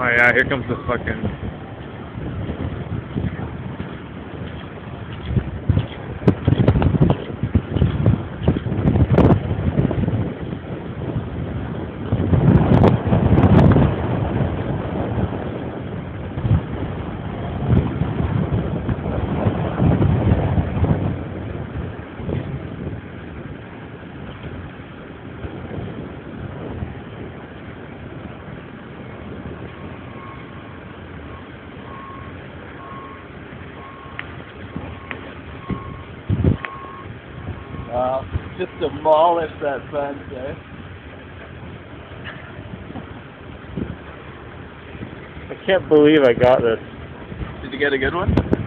Oh yeah, here comes the fucking. Wow, just demolish that fence there. I can't believe I got this. Did you get a good one?